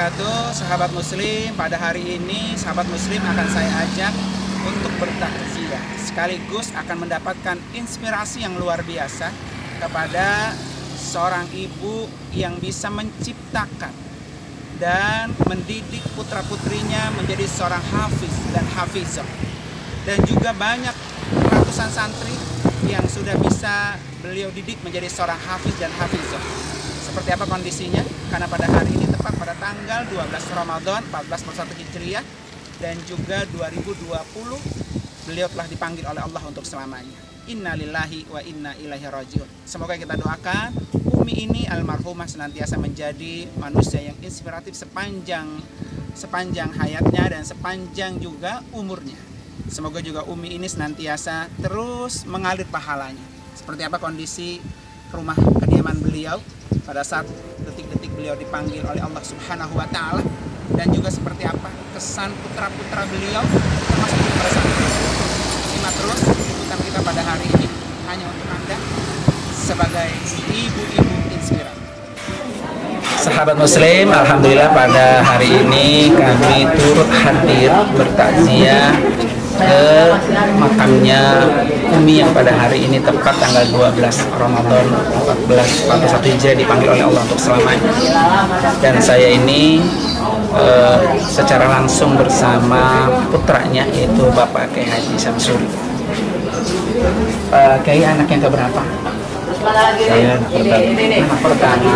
wabarakatuh. Sahabat muslim, pada hari ini sahabat muslim akan saya ajak untuk bertakziah Sekaligus akan mendapatkan inspirasi yang luar biasa Kepada seorang ibu yang bisa menciptakan Dan mendidik putra-putrinya menjadi seorang hafiz dan hafizah. Dan juga banyak ratusan santri yang sudah bisa beliau didik menjadi seorang hafiz dan hafizah. Seperti apa kondisinya? Karena pada hari ini tepat pada tanggal 12 Ramadan 1441 Hijriah dan juga 2020 beliau telah dipanggil oleh Allah untuk selamanya. Innalillahi wa inna ilaihi rajiun. Semoga kita doakan Umi ini almarhumah senantiasa menjadi manusia yang inspiratif sepanjang sepanjang hayatnya dan sepanjang juga umurnya. Semoga juga Umi ini senantiasa terus mengalir pahalanya. Seperti apa kondisi rumah kediaman beliau pada saat beliau dipanggil oleh Allah Subhanahu wa taala dan juga seperti apa kesan putra-putra beliau termasuk itu. Simak terus liputan kita pada hari ini hanya untuk Anda sebagai ibu-ibu inspiratif. Sahabat muslim, Alhamdulillah pada hari ini kami turut hadir bertakziah ke makamnya Umi yang pada hari ini tepat tanggal 12 Ramadan 1441 Hijriah dipanggil oleh Allah untuk selamanya. Dan saya ini uh, secara langsung bersama putranya yaitu Bapak Kiai Haji Samsuri. Pak Kiai anak yang keberapa? Saya anak pertama. Anak pertama.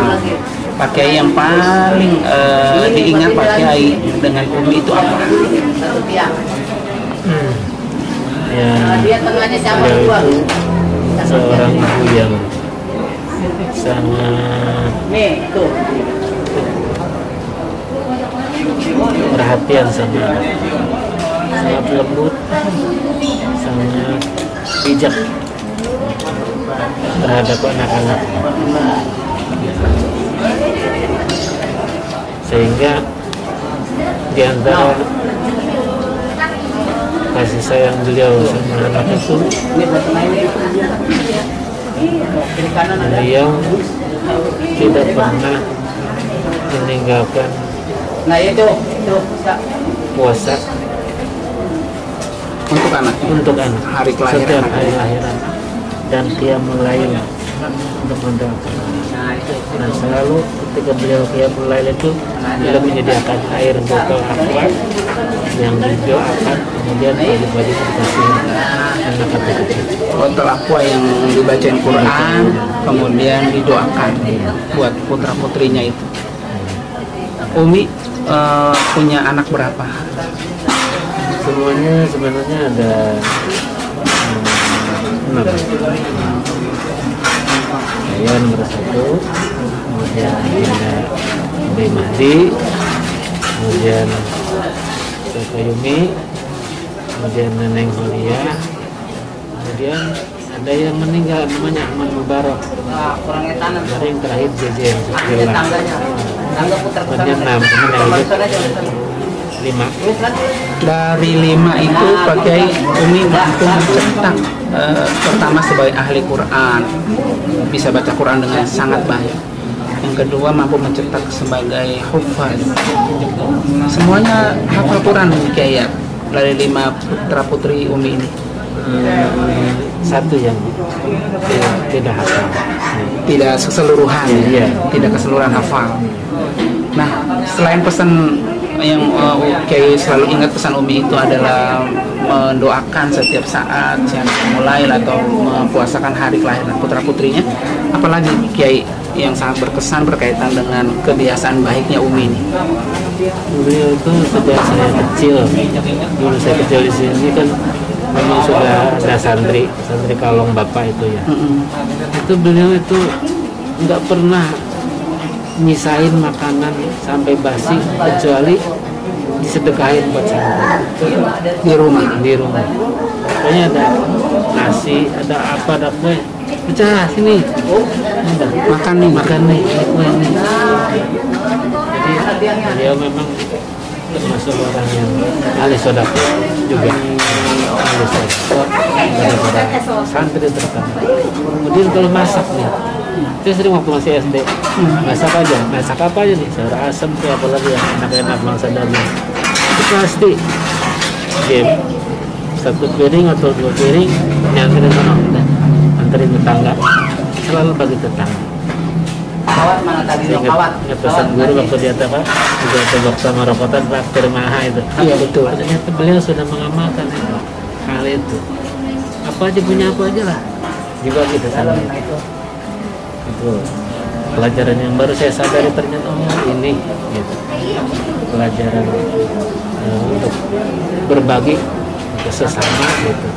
Pak Kiai yang paling uh, diingat Pak Kiai dengan Umi itu apa? Hmm. Ya, dia tengahnya siapa dua? seorang ibu yang sangat Nih, tuh. perhatian sama sangat lembut, sangat bijak terhadap anak-anak. Sehingga di antara kasih sayang beliau sama anak itu beliau tidak pernah meninggalkan Nah itu. Sa- puasa Untuk anak. untuk anak Hari kelahiran setiap hari lahiran dan dia mulai untuk mendoakan. Dan selalu ketika beliau dia mulai itu beliau menyediakan air botol aqua yang didoakan kemudian baju-baju itu dikasih anak kecil. Botol aqua yang dibacain Quran kemudian didoakan buat putra putrinya itu. Umi eh, punya anak berapa? Semuanya sebenarnya ada hmm, enam saya nomor satu kemudian ada Nabi Mahdi kemudian Bapak Yumi kemudian Neneng Holia kemudian ada yang meninggal namanya Ahmad Mubarak Nah, kurangnya tanam. dari yang terakhir JJ yang sekilas tangganya. Tangga putar putar. Kemudian enam, kemudian yang lima? Dari lima itu pakai Umi mampu mencetak eh, pertama sebagai ahli Quran. Bisa baca Quran dengan sangat baik. Yang kedua mampu mencetak sebagai hufaz semuanya hafal Quran kayak dari lima putra putri Umi ini. Hmm, satu yang tidak, tidak hafal. tidak keseluruhan Iya. tidak keseluruhan hafal. Nah selain pesan yang uh, Kiai selalu ingat pesan Umi itu adalah mendoakan setiap saat yang mulai atau mempuasakan hari kelahiran putra putrinya apalagi Kiai yang sangat berkesan berkaitan dengan kebiasaan baiknya Umi ini Beliau itu sejak saya kecil, dulu saya kecil di sini kan memang sudah ada santri, santri kalong bapak itu ya. Mm-mm. Itu beliau itu nggak pernah nyisain makanan sampai basi kecuali disedekahin buat santri di rumah? Di rumah. Pokoknya ada nasi, ada apa, ada kue. Pecah sini. Ada. makan nih. Makan nih ini kue nih. Jadi beliau memang termasuk orang yang ahli sodako juga. Ahli sodako daripada santri terutama. Kemudian kalau masak nih Saya sering waktu masih SD masak aja, masak apa aja nih? Sayur asem tuh apalagi yang enak-enak bangsa daging. Itu pasti. Game. Satu piring atau dua piring nyanterin sana udah anterin tetangga. Selalu bagi tetangga. Kawat mana tadi? Saya dong kawat? ingat pesan guru waktu di atas pak juga tebak sama rokotan traktir maha itu. Iya, betul. ternyata beliau sudah mengamalkan itu hal itu. Apa aja punya apa aja lah. Juga gitu nah itu. pelajaran yang baru saya sadari ternyata oh ini gitu. Pelajaran eh, untuk berbagi ke sesama gitu.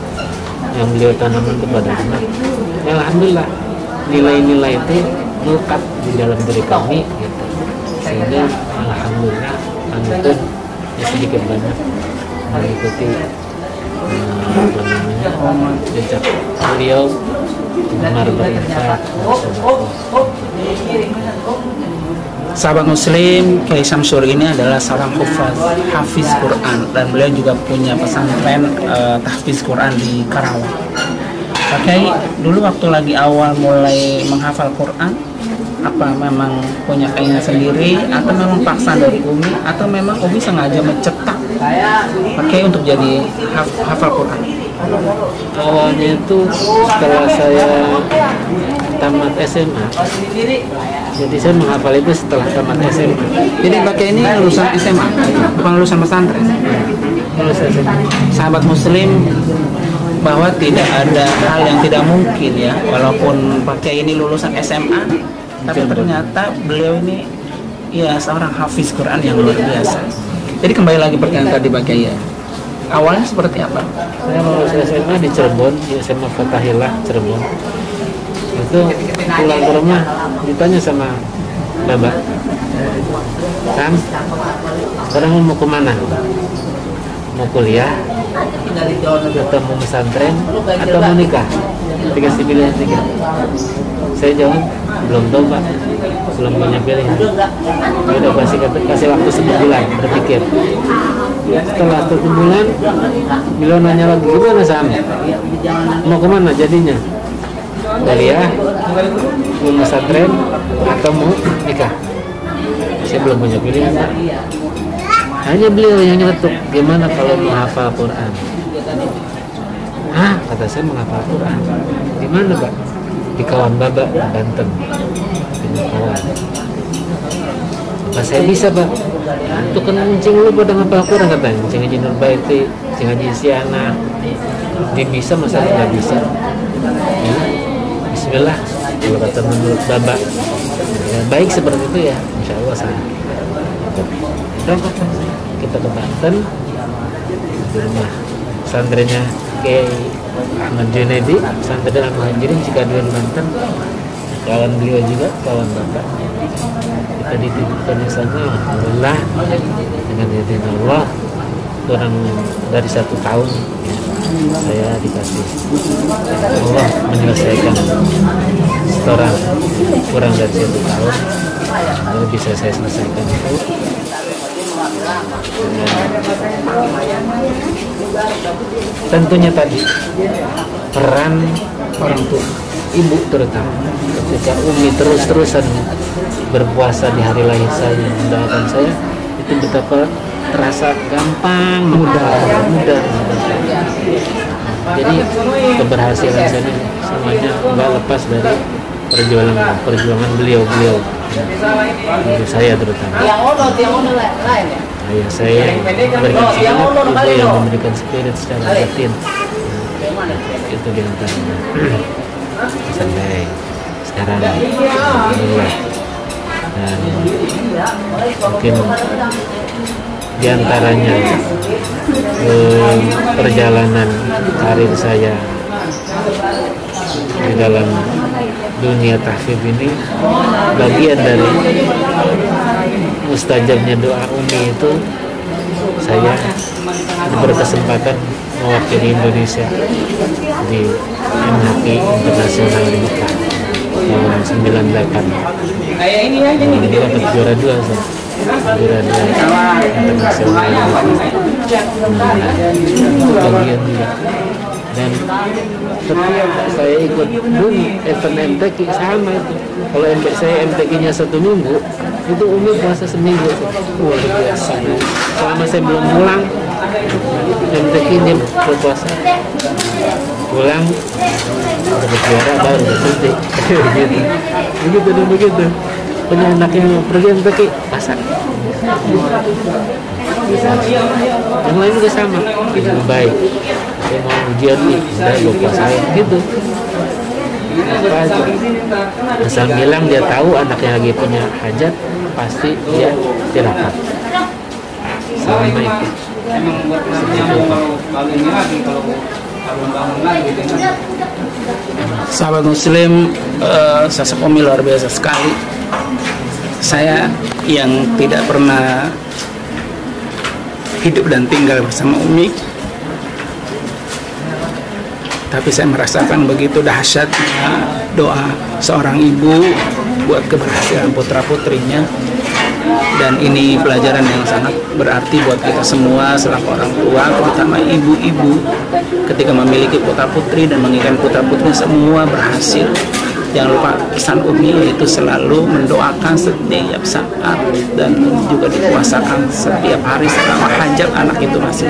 Yang beliau tanamkan kepada anak. Ya, alhamdulillah nilai-nilai itu melekat di dalam diri kami gitu. Sehingga alhamdulillah antum ya sedikit banyak mengikuti apa namanya jejak beliau Sahabat Muslim, Kiai Samsur ini adalah seorang hufaz, hafiz Quran. Dan beliau juga punya pesantren eh, tahfiz Quran di Karawang. Pak Kiai, dulu waktu lagi awal mulai menghafal Quran, apa memang punya keinginan sendiri? Atau memang paksaan dari Umi? Atau memang Umi sengaja mencetak Saya Pak Kiai untuk jadi haf- hafal Quran? Awalnya itu setelah saya tamat SMA jadi saya menghafal itu setelah tamat SMA Jadi Pak Kiai ini lulusan SMA, bukan lulusan pesantren. lulus SMA sahabat muslim bahwa tidak ada hal yang tidak mungkin ya walaupun pakai ini lulusan SMA tapi ternyata beliau ini ya seorang hafiz Quran yang luar biasa. Jadi kembali lagi pertanyaan tadi Pak Kiai ya awalnya seperti apa? Saya lulus SMA di Cirebon di SMA Fatahillah Cirebon. Itu pulang ke rumah ditanya sama bapak. Sam sekarang mau ke mana mau kuliah? Atau mau pesantren? Atau mau nikah dikasih pilihan tiga saya jawab belum tahu pak. Belum punya pilihan ya udah kasih kasih waktu satu bulan berpikir. Setelah satu bulan beliau nanya lagi gimana Sam? Mau ke mana jadinya? Kuliah mau pesantren atau mau nikah? Saya belum punya pilihan Pak. hanya beliau yang nyeletuk gimana kalau menghafal Quran ah kata saya menghafal Quran di mana pak di kawan baba Banten. Di kawan. Apa saya bisa pak itu kanncing lu pada ngapal Quran katancing ngaji Nur Baiti cing ngaji Isyana dia bisa masa nggak bisa? Ya, Bismillah kalau kata menurut baba ya, baik seperti itu ya Insya Allah saya. Kan kita ke Banten. Di rumah pesantrennya Kiai Ahmad Junaidi pesantren Al Muhajirin Cikadua di Banten kawan beliau juga kawan bapak. Kita dititipkan di sana Alhamdulillah dengan izin Allah kurang dari satu tahun ya, saya dikasih. Allah menyelesaikan setoran kurang dari satu tahun lalu bisa saya selesaikan. itu tentunya tadi peran orang tua ibu terutama. Ketika Umi terus-terusan berpuasa di hari lahir saya mendoakan saya itu betapa terasa gampang mudah mudah. Jadi keberhasilan saya ini semuanya nggak lepas dari perjuangan perjuangan beliau beliau saya terutama Ya. ayah saya memberikan semangat ibu yang memberikan spirit secara batin itu di antaranya. Sampai sekarang alhamdulillah dan mungkin di antaranya eh, perjalanan karir saya di dalam dunia tahfidz ini bagian dari mustajabnya doa Umi itu saya berkesempatan mewakili Indonesia di MHK Internasional di Mekah tahun 98 Kayak ini aja nih ini dapat juara dua saya juara dua internasional. Di Mekah bagian juga dan setiap saya ikut pun event MTQ sama itu. Kalau MTQ saya MTQ nya satu minggu itu Umi puasa seminggu luar biasa. Selama saya belum pulang MTQ nya berpuasa. Pulang juara baru berhenti gitu begitu dan begitu. Punya anak yang pergi MTQ masak yang lain juga sama. Baik saya mau ujian nih saya gue puasain gitu. Apa aja asal bilang dia tahu anaknya lagi punya hajat pasti dia tirakat selama itu. Emang buat nyambung kalau kalau ini lagi kalau kalau bangun lagi gitu sahabat muslim eh, sosok Umi luar biasa sekali. Saya yang tidak pernah hidup dan tinggal bersama Umi tapi saya merasakan begitu dahsyatnya doa seorang ibu buat keberhasilan putra putrinya dan ini pelajaran yang sangat berarti buat kita semua selaku orang tua terutama ibu-ibu. Ketika memiliki putra putri dan menginginkan putra putri semua berhasil. Jangan lupa pesan Umi yaitu selalu mendoakan setiap saat dan juga dipuasakan setiap hari selama hajat anak itu masih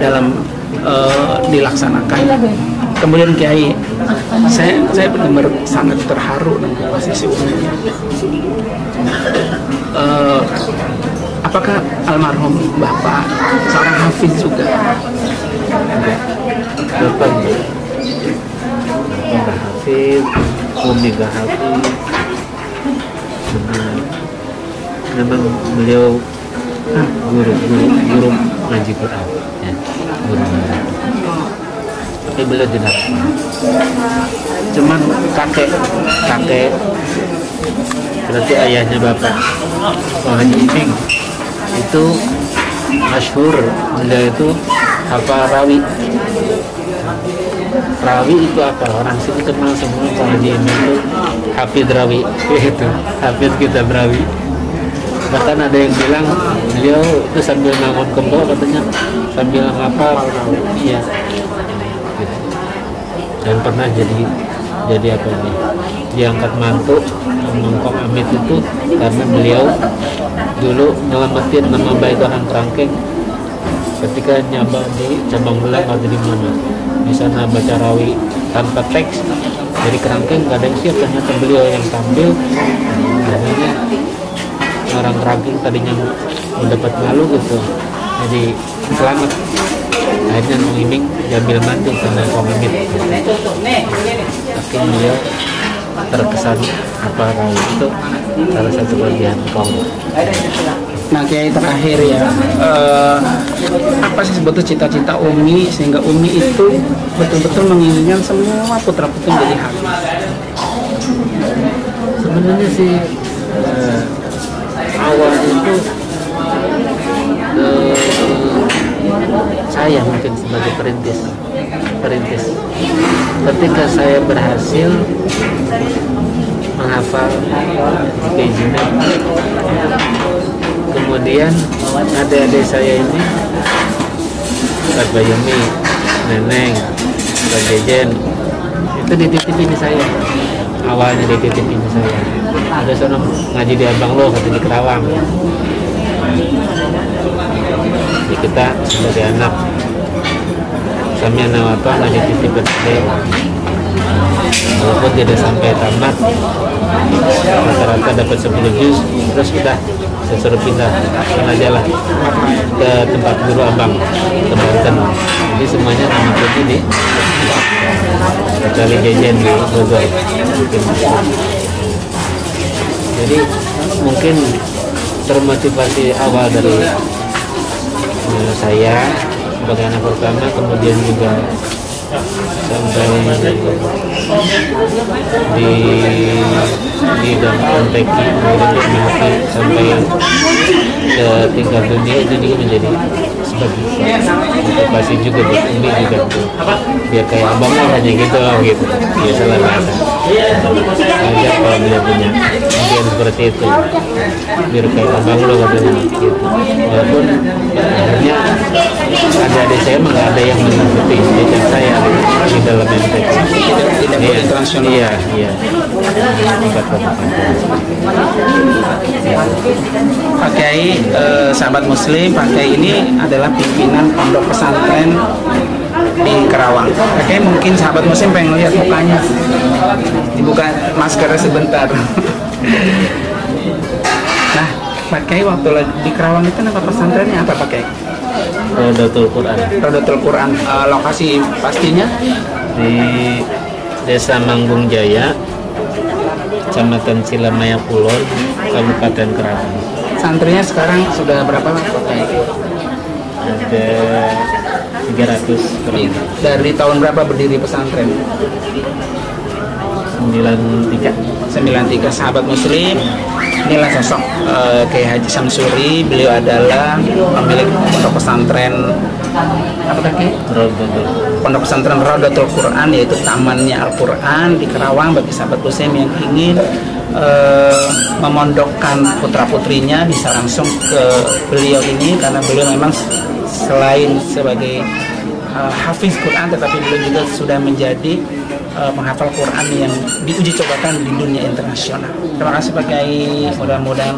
dalam eh, dilaksanakan kemudian Kiai saya saya benar-benar sangat terharu dengan posisi Umi Eh, apakah almarhum bapak seorang hafiz juga? Bapak Bapak hafid Umi gak Memang Memang beliau ah, guru guru guru ngaji Quran ya guru ngaji tapi beliau tidak. Cuman kakek kakek. Berarti ayahnya bapak. Wah Haji Iping itu masyhur. Beliau itu hafal rawi. Rawi itu apa? Orang sini kenal semua kalau Haji Iping itu hafid rawi. Itu hafid kitab rawi. Bahkan ada yang bilang beliau itu sambil ngangon kembang katanya sambil ngapal. Iya. Dan pernah jadi jadi apa ini diangkat mantu Mangkong Amit itu karena beliau dulu nyelamatin nama baik orang kerangkeng. Ketika nyabang di cabang belang atau di mana. Di sana baca rawi tanpa teks jadi kerangkeng gak ada yang siap. Ternyata beliau yang tampil akhirnya orang kerangkeng tadinya mendapat malu gitu. Jadi selamat akhirnya mengiming diambil mantu karena Amit tapi beliau terkesan apa itu salah satu bagian Kong. Nah, Kiai terakhir ya, eh, apa sih sebetulnya cita-cita Umi sehingga Umi itu betul-betul menginginkan semua putra putri menjadi hafiz. sebenarnya sih eh, awal itu eh, saya mungkin sebagai perintis perintis. Ketika saya berhasil menghafal keizinan kemudian adik-adik saya ini Kak Bayumi, Neneng, Kak Jejen itu dititipin saya. Awalnya dititipin saya. Ada sono ngaji di Abang Lo kata di Kerawang jadi kita sebagai anak kami anak ngaji titipin saya walaupun tidak sampai tamat rata-rata dapat 10 juz terus saya suruh pindah aja lah ke tempat guru abang ke Banten jadi semuanya mengikuti di kecuali jajan di Bogor. Jadi mungkin termotivasi awal dari eh, saya sebagai anak pertama kemudian juga sampai di di dalam Teki kemudian sampai ke tingkat dunia itu juga menjadi motivasi juga buat Umi juga. Biar kayak abang lah hanya gitu lah gitu biasalah biasa aja kalau dia punya. Impian seperti itu. Biar kayak abang lo katanya gitu walaupun akhirnya ada adik saya emang ada yang mengikuti. Jejak saya di dalam MTQ Tidak iya, internasional. iya iya. Pak Kiai, eh, sahabat Muslim, Pak Kiai ini adalah pimpinan pondok pesantren di Kerawang. Pak Kiai mungkin sahabat Muslim pengen lihat mukanya. Dibuka maskernya sebentar. nah, Pak Kiai waktu di Kerawang itu nama pesantrennya apa Pak Kiai? Rodatul Quran Rodatul Quran. Eh, lokasi pastinya di Desa Manggung Jaya, Kecamatan Cilamaya Kulon, Kabupaten Kerawang. santrinya sekarang sudah berapa Pak? Ada 300 kurang Dari tahun berapa berdiri pesantren? 93 93 sahabat muslim inilah sosok eh, Kiai Haji Samsuri. Beliau adalah pemilik pondok pesantren apa kaki pondok pesantren Raudatul Quran yaitu tamannya Al-Quran di Kerawang. Bagi sahabat muslim yang ingin eh, memondokkan putra putrinya bisa langsung ke beliau ini. Karena beliau memang selain sebagai eh, hafiz Quran tetapi beliau juga sudah menjadi eh, penghafal Quran yang diuji cobakan di dunia internasional. Terima kasih Pak Kiai. Mudah-mudahan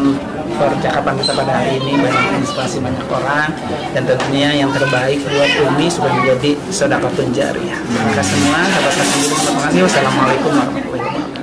percakapan kita pada hari ini banyak inspirasi banyak orang dan tentunya yang terbaik buat Umi sudah menjadi sedekah penjariah. Terima kasih semua. Sahabat Kasih Terima kasih. Wassalamualaikum warahmatullahi wabarakatuh.